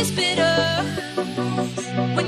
It's bitter when